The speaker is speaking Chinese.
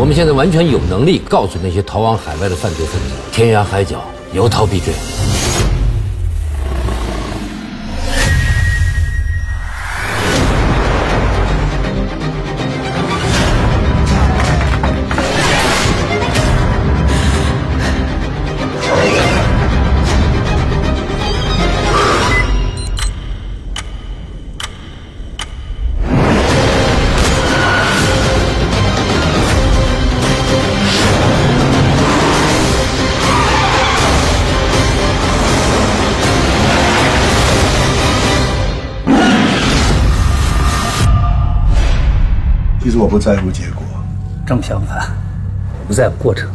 我们现在完全有能力告诉那些逃往海外的犯罪分子，天涯海角有逃必追。其实我不在乎结果，正相反，我不在乎过程。